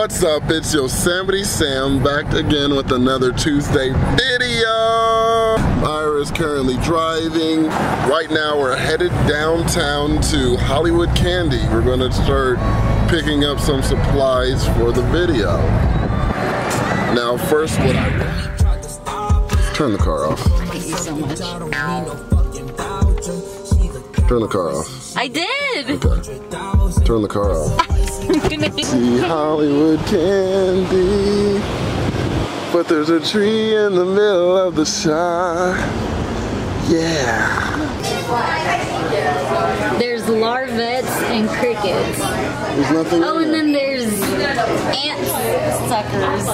What's up? It's Yosemite Sam back again with another Tuesday video. Myra is currently driving. Right now we're headed downtown to Hollywood Candy. We're gonna start picking up some supplies for the video. Now first what I turn the car off. hate you so much. Turn the car off. I did. Okay. Turn the car off. See Hollywood candy. But there's a tree in the middle of the shop. Yeah. There's Larvets and crickets. There's nothing Oh, and then there's ant suckers.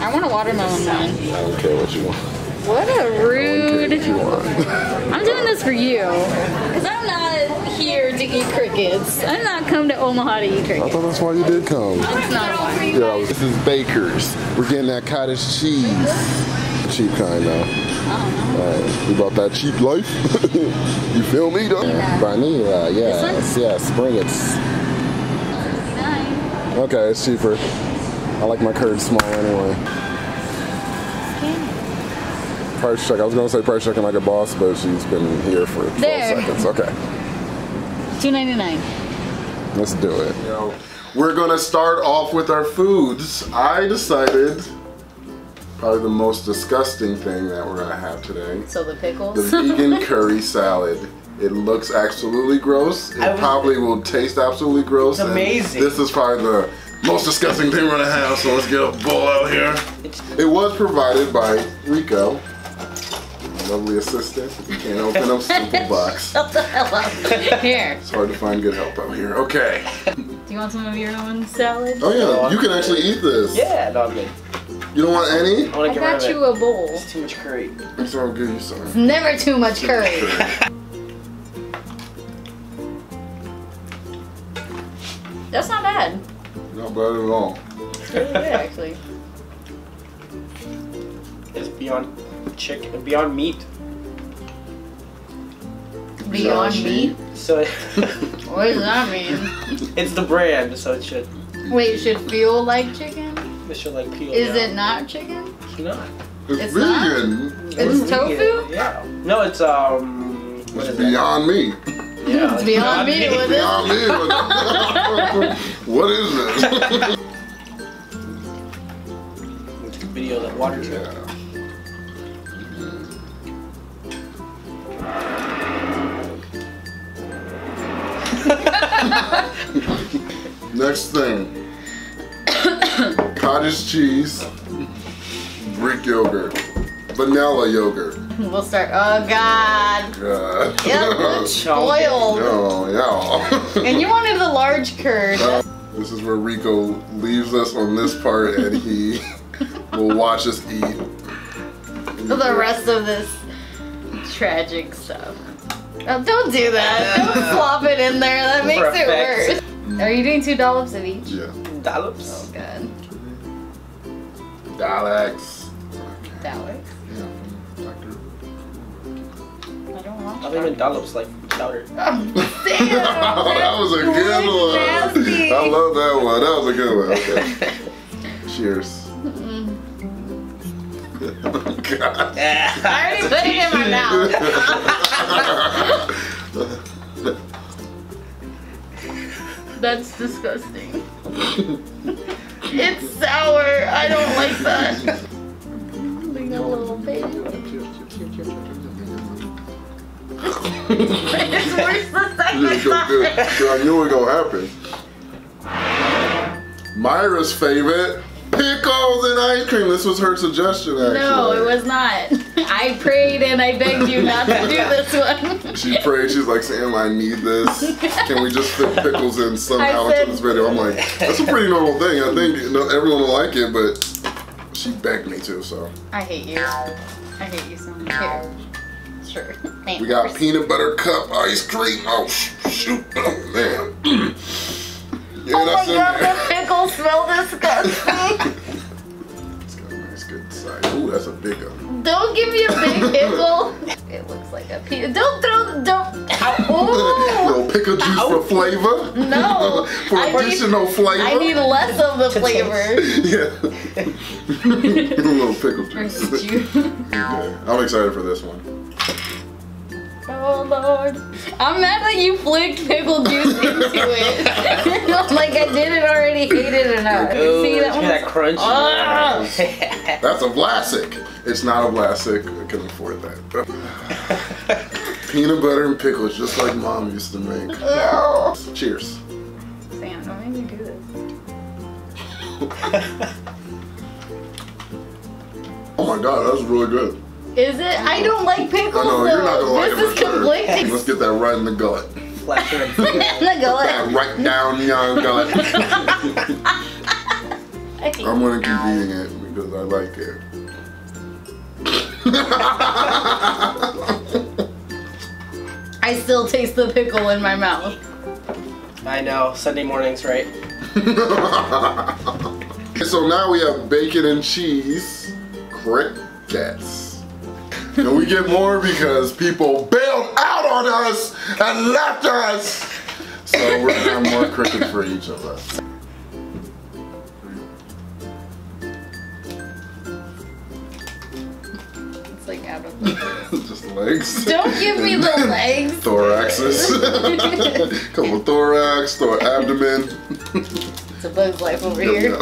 I want a watermelon man. I don't care what you want. What a I don't care rude. what you want. I'm doing this for you. Because I'm not here to eat crickets. I'm not come to Omaha to eat crickets. I thought that's why you did come. It's not. Yeah, this is Baker's. We're getting that cottage cheese. Cheap kind though. Uh-huh. Alright, we bought that cheap life. you feel me though? Yeah. Vanilla, yes, yes. Bring it. Okay, it's cheaper. I like my curds small anyway. Price check. I was gonna say price checking like a boss, but she's been here for 12 There. seconds. Okay, Two ninety nine. let's do it. We're gonna start off with our foods. I decided probably the most disgusting thing that we're gonna have today. So the pickles? The vegan curry salad. It looks absolutely gross. It was- probably will taste absolutely gross. It's amazing. This is probably the most disgusting thing we're gonna have. So let's get a bowl out here. It was provided by Rico, my lovely assistant. You can't open up simple box. Shut the hell up. Here. It's hard to find good help out here. Okay. Do you want some of your own salad? Oh yeah, you can actually eat this. Yeah, no, I'm good. You don't want any? I want I to get rid got you it. a bowl. It's too much curry. It's all good, you son. Never too much curry. That's not bad. Not bad at all. It's really good, actually. It's beyond chicken, beyond meat. Beyond meat? So What does that mean? it's the brand, so it should Wait, it should feel like chicken? it should like peel. Is down. it not chicken? It's not. It's, It's not? vegan. It's vegan. tofu? Yeah. No, it's um. What It's is beyond me. Yeah, It's beyond meat with it. Beyond me. What- what is this? Video that water. Yeah. Next thing. Cottage cheese, Greek yogurt, vanilla yogurt. We'll start. Oh, God. God. It looks spoiled. Oh, yeah. And you wanted the large curd. Uh, this is where Rico leaves us on this part and he will watch us eat. For the rest of this tragic stuff. Oh, don't do that. Don't slop it in there. That makes it worse. Are you doing two dollops of each? Yeah. Dollops. Oh, good. Dialects. Alex. Yeah, from Doctor. I don't want I don't even dollops like chowder. Oh, damn. that was a good one. nasty. I love that one. That was a good one. Okay. Cheers. Mm-hmm. God. I already put it in my mouth. That's disgusting. it's sour. I don't like that. We a little baby. It's worse the second time. I knew it was gonna happen. Myra's favorite pickles and ice cream. This was her suggestion, actually. No, it was not. I prayed and I begged you not to do this one. She prayed. She's like, Sam, I need this. Can we just fit pickles in somehow said- into this video? I'm like, that's a pretty normal thing. I think you know, everyone will like it, but she begged me to. So I hate you. I hate you so much. Here. Sure. we got peanut butter cup ice cream. Oh shoot! Oh man. Give me a big pickle. It looks like a peanut. Don't throw the. Don't. Ow. Little pickle juice Ow. from flavor? No, For I need- flavor? I need less of the flavor. yeah. a little pickle juice. Versus you. Okay, I'm excited for this one. Oh lord. I'm mad that you flicked pickle juice into it. like I didn't already hate it enough. Oh, See that hear that one? crunch. Ah! That's a Vlasic. It's not a Vlasic. I can afford that. Peanut butter and pickles, just like mom used to make. Ew. Cheers. Sam, don't make me do this. Oh my god, that was really good. Is it? I don't like pickles I know, you're not gonna like this it is for sure. conflicting. Let's get that right in the gullet. Flash red. In the gullet. That right down the young gullet. I hate I'm gonna keep eating it because I like it. I still taste the pickle in my mouth. I know. Sunday mornings, right? so now we have bacon and cheese crickets. And we get more because people bailed out on us and left us. So we're gonna have more crickets for each of us. It's like out of Just legs. Don't give me the legs. Thoraxes. Couple thorax, thor abdomen. It's a bug's life over here.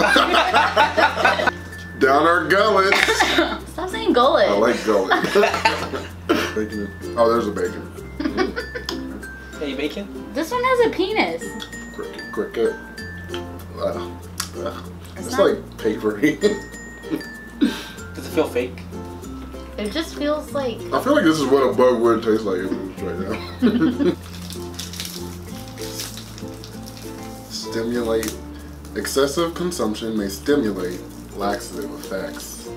Down our gullets. Stop saying gullet. I like gullet. bacon. Oh, there's a bacon. Hey, bacon? This one has a penis. Cricket, cricket. Wow. Ugh. It's It's not- like papery. Does it feel fake? It just feels like I feel like this is what a bug would taste like if it was right now. Stimulate. Excessive consumption may stimulate laxative effects.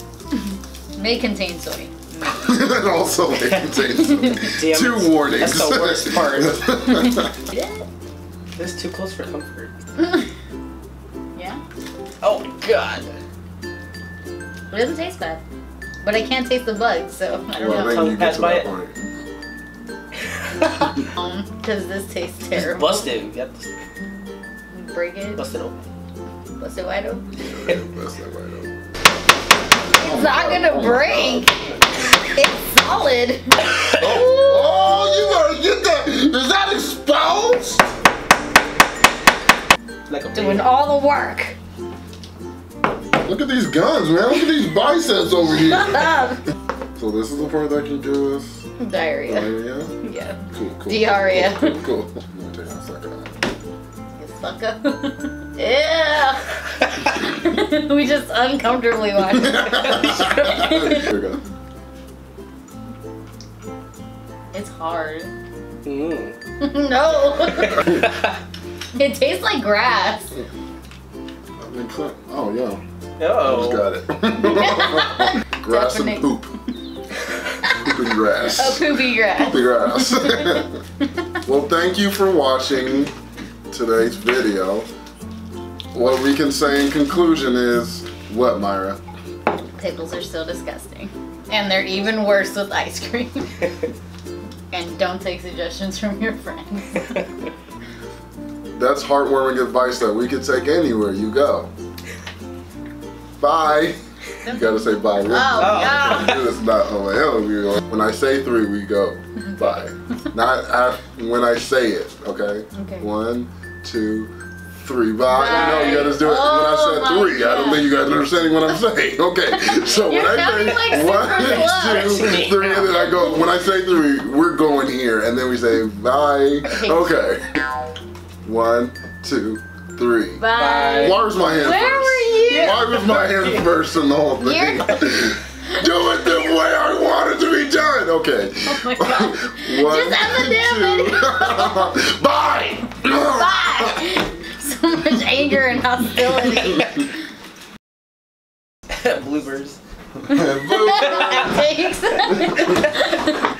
may contain soy. and also may contain some- Damn two warnings. That's the worst part. Yeah. This is too close for comfort. yeah. Oh, God. It doesn't taste bad. But I can't taste the bugs, so I don't well, know. then you get to Pass by that it. point. Because um, this tastes Just terrible. bust it. You got to Break it. bust it open. Bust it wide open. Yeah, that's that right up. It's not gonna break. It's solid. Oh, you gotta get that. Is that exposed? Like Doing all the work. Look at these guns, man. Look at these biceps over here. Shut up. So this is the part that can give us Diarrhea. diarrhea. Yeah. Cool, cool. Diarrhea. Cool, cool. I'm gonna take my second out. You sucker. Ew. we just uncomfortably watched. Here we go. It's hard. Mm. no. it tastes like grass. That makes. Oh yeah. I Oh. just got it. grass and Definite- poop. poop and grass. A poopy grass. Poopy grass. well, thank you for watching today's video. What we can say in conclusion is what, Myra? Pickles are still disgusting. And they're even worse with ice cream. and don't take suggestions from your friends. That's heartwarming advice that we could take anywhere you go. Bye. You gotta say bye. with. Oh, no. It's not hell we go. When I say three, we go bye. Not af when I say it. Okay. Okay. One, two, three. Bye. No, you Bye. gotta do it Oh when I said oh, three. I don't think you guys are understanding what I'm saying. Okay. So You're when I say like one, super two, three, and then I go. When I say three, we're going here, and then we say bye. Okay. One, two, three. Bye. Why was my hand Where first? were you? Why was my hand first in the whole thing? You're- Do it the way I want it to be done. Okay. Oh my god. One, Just end the damn two- Bye. Bye. So much anger and hostility. Bloopers. Boo. Takes.